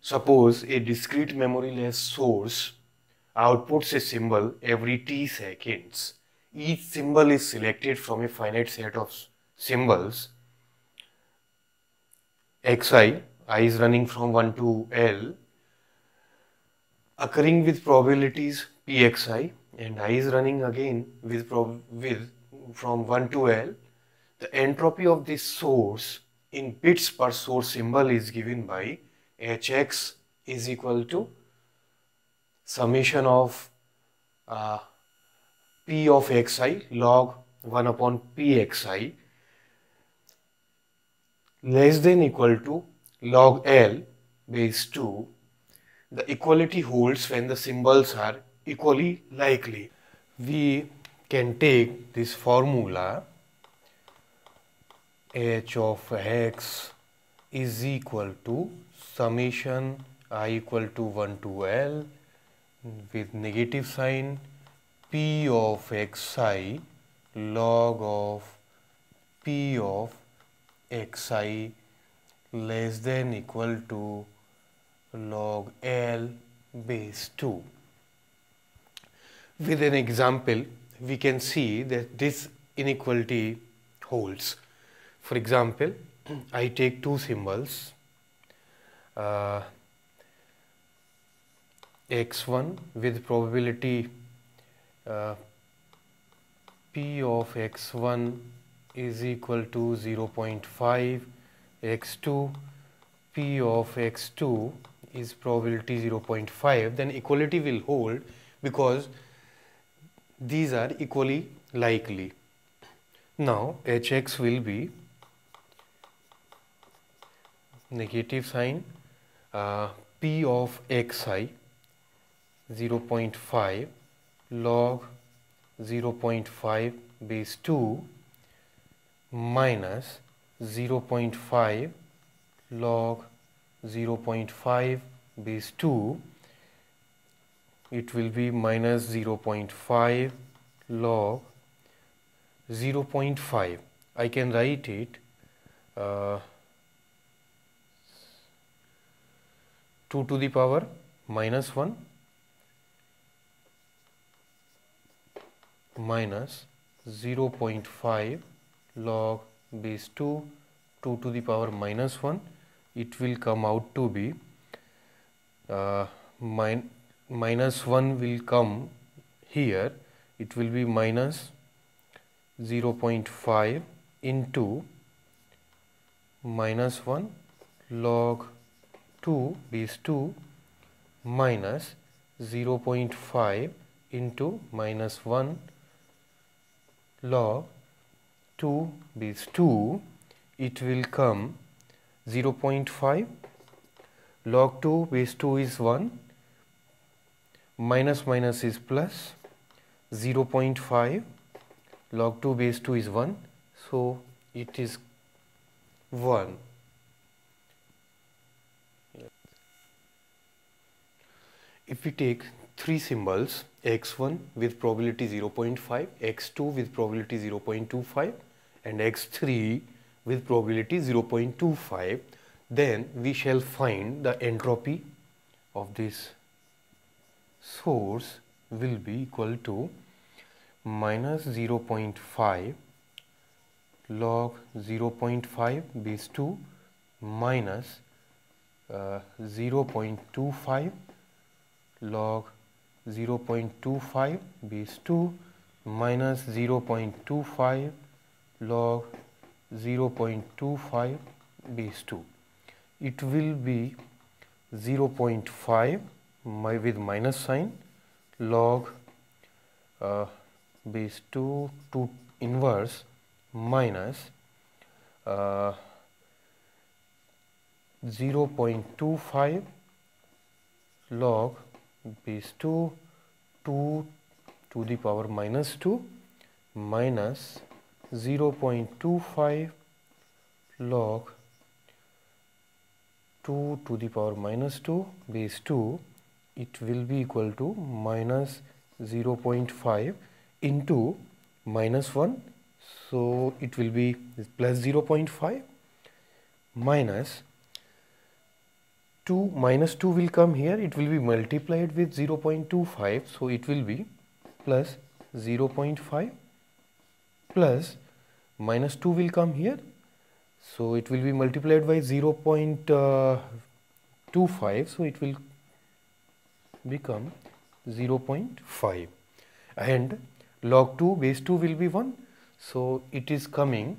Suppose a discrete memoryless source outputs a symbol every t seconds. Each symbol is selected from a finite set of symbols xi, i is running from 1 to l, occurring with probabilities pxi and i is running again with, with from 1 to l. The entropy of this source in bits per source symbol is given by hx is equal to summation of uh, p of xi log 1 upon pxi less than equal to log L base 2 the equality holds when the symbols are equally likely. We can take this formula. H of x is equal to summation i equal to 1 to L with negative sign p of xi log of p of xi less than equal to log L base 2. With an example, we can see that this inequality holds. For example, I take two symbols uh, x1 with probability uh, p of x1 is equal to 0.5 x2 p of x2 is probability 0.5 then equality will hold because these are equally likely. Now hx will be negative sign p of xi 0.5 log 0.5 base 2 minus 0.5 log 0.5 base 2 it will be minus 0.5 log 0.5 I can write it uh, 2 to the power minus 1 minus 0.5 log base 2 2 to the power minus 1 it will come out to be uh, min minus 1 will come here. It will be minus 0.5 into minus 1 log 2 base 2 minus 0.5 into minus 1 log 2 base 2 it will come 0.5 log 2 base 2 is 1 minus minus is plus 0.5 log 2 base 2 is 1 so it is 1 if we take three symbols x1 with probability 0.5 x2 with probability 0.25 and x3 with probability 0.25 then we shall find the entropy of this source will be equal to minus 0.5 log 0.5 base 2 minus, uh, 0.25 log 0.25 base 2 minus 0.25 log 0.25 base 2. It will be 0.5 my with minus sign log uh, base 2 to inverse minus uh, 0.25 log base 2 2 to the power minus 2 minus 0.25 log 2 to the power minus 2 base 2 it will be equal to minus 0.5 into minus 1 so it will be plus 0.5 minus 2 minus 2 will come here. It will be multiplied with 0.25 so it will be plus 0.5 plus minus 2 will come here. So it will be multiplied by 0.25 so it will become 0.5 and log 2 base 2 will be 1 so it is coming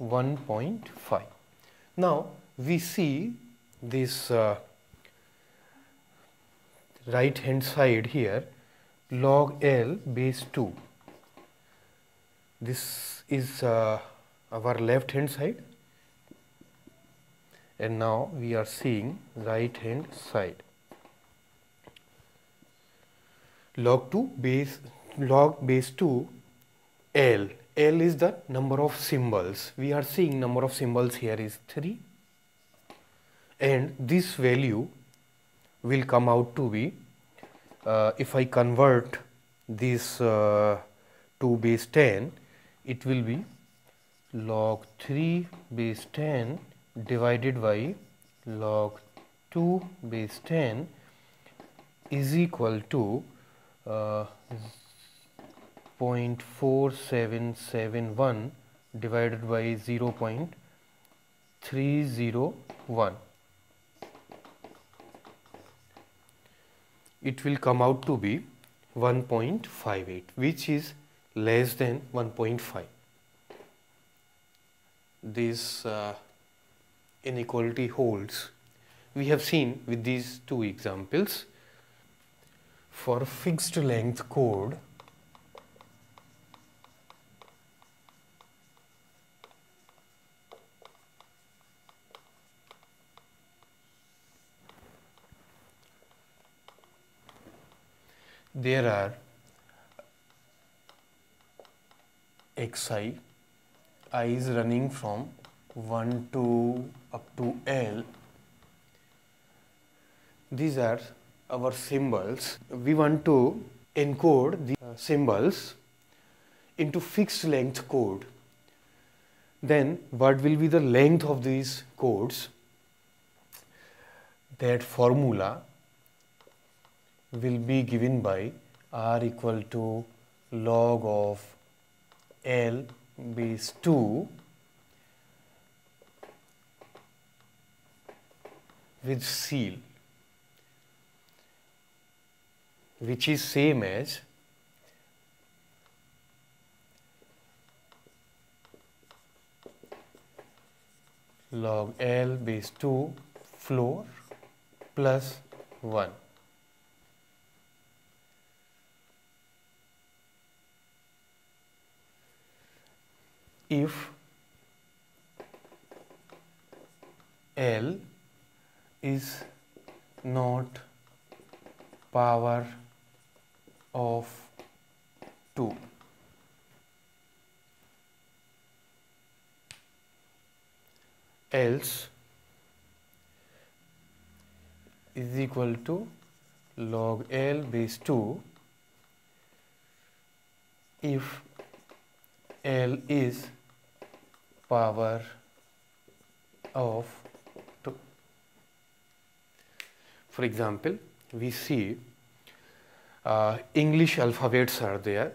1.5 now we see this uh, right hand side here log L base 2 this is uh, our left hand side. And now we are seeing right hand side. Log 2 base log base 2 L. L is the number of symbols. We are seeing number of symbols here is 3 and this value will come out to be uh, if I convert this uh, to base 10 it will be log 3 base 10 divided by log 2 base 10 is equal to uh, 0.4771 divided by 0.301 it will come out to be 1.58 which is less than 1.5 this uh, inequality holds. We have seen with these two examples for fixed length code there are xi i is running from 1 to up to l. These are our symbols. We want to encode the uh, symbols into fixed length code. Then what will be the length of these codes? That formula will be given by r equal to log of L base 2 with ceil which is same as log L base 2 floor plus 1 if L is not power of 2 else is equal to log L base 2 if L is power of 2. For example, we see uh, English alphabets are there.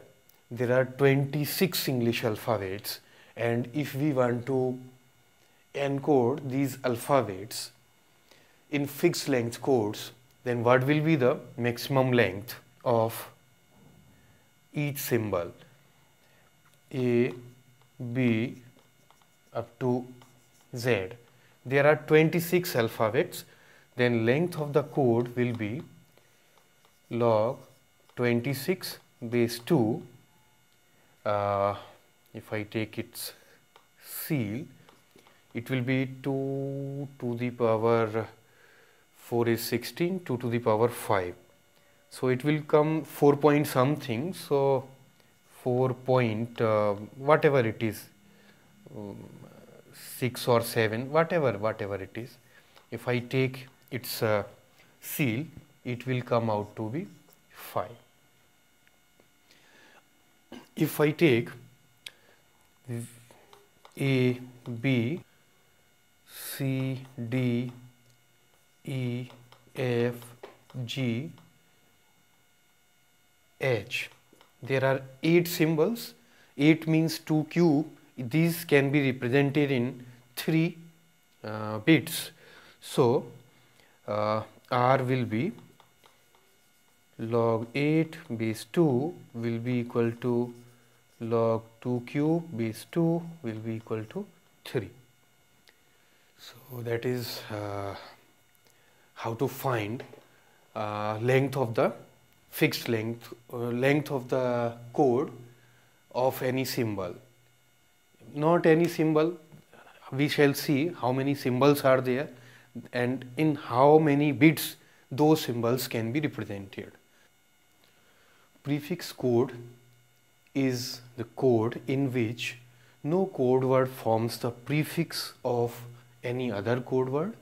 There are 26 English alphabets and if we want to encode these alphabets in fixed length codes then what will be the maximum length of each symbol A, B, up to Z. There are 26 alphabets, then length of the code will be log 26 base 2. Uh, if I take its ceil, it will be 2 to the power 4 is 16, 2 to the power 5. So it will come 4 point something. So 4 point uh, whatever it is um, 6 or 7 whatever whatever it is if I take its uh, ceil it will come out to be 5 if I take A B C D E, F, G, H. There are 8 symbols. 8 means 2 cube. These can be represented in 3 uh, bits. So, uh, R will be log 8 base 2 will be equal to log 2 cube base 2 will be equal to 3. So that is uh, how to find uh, length of the fixed length uh, length of the code of any symbol. Not any symbol, we shall see how many symbols are there and in how many bits those symbols can be represented prefix code is the code in which no code word forms the prefix of any other code word.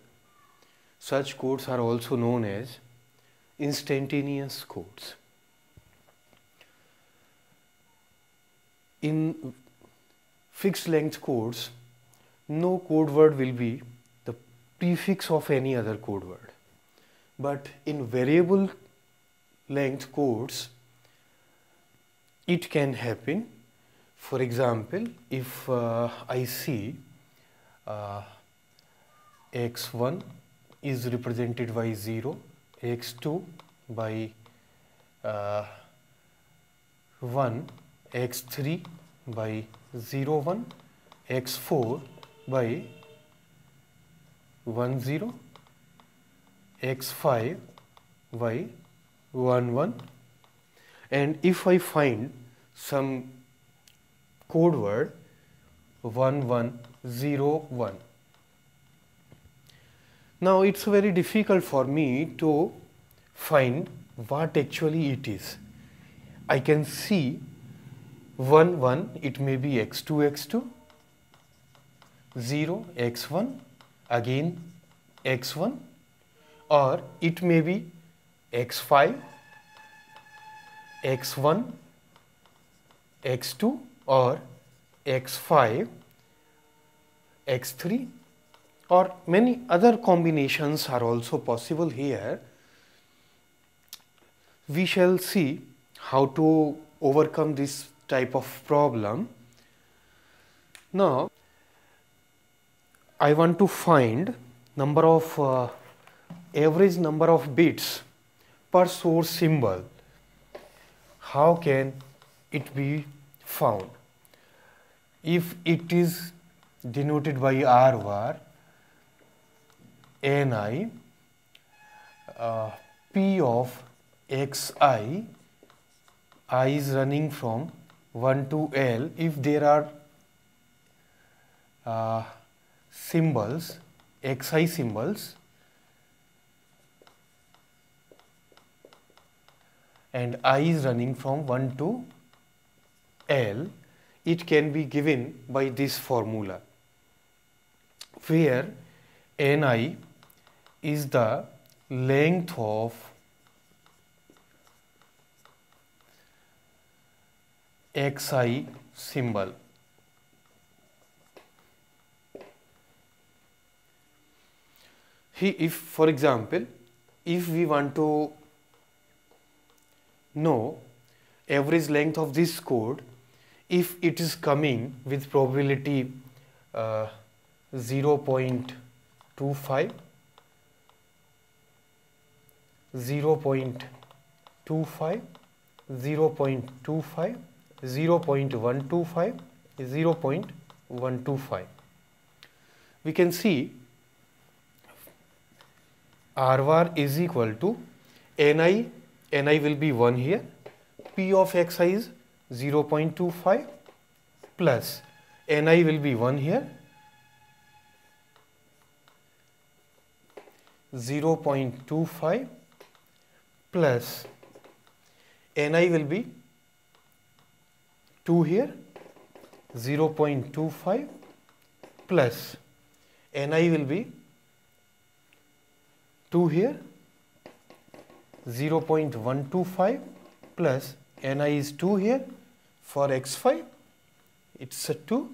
Such codes are also known as instantaneous codes. In fixed length codes, no code word will be the prefix of any other code word. But in variable length codes, it can happen for example if uh, I see uh, x1 is represented by 0 x2 by uh, 1 x3 by 0 1 x4 by 1 0 x5 by 1 1 and if I find some code word 1101 now it's very difficult for me to find what actually it is. I can see 1 1 it may be x2 x2 0 x1 again x1 or it may be x5 x1, x2 or x5, x3 or many other combinations are also possible here. We shall see how to overcome this type of problem. Now, I want to find number of uh, average number of bits per source symbol how can it be found? If it is denoted by R var Ni uh, P of Xi, I is running from 1 to L if there are uh, symbols, Xi symbols and I is running from 1 to L, it can be given by this formula where Ni is the length of x i symbol he if for example if we want to know average length of this code if it is coming with probability zero point two five zero point two five zero point two five 0.125 0.125 we can see r var is equal to ni ni will be 1 here. P of xi is 0.25 plus ni will be 1 here. 0.25 plus ni will be 2 here 0.25 plus ni will be 2 here 0.125 plus Ni is 2 here for x5 it's a 2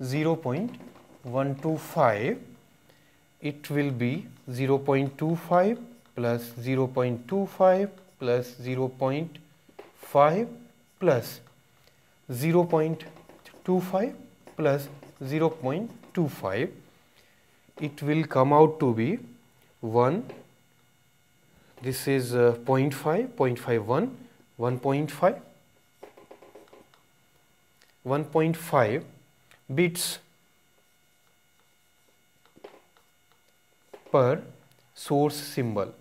0.125 it will be 0.25 plus 0.25 plus 0.5 plus 0.25 plus 0.25 it will come out to be 1 this is uh, 0.5 0.51 1.5 1.5 bits per source symbol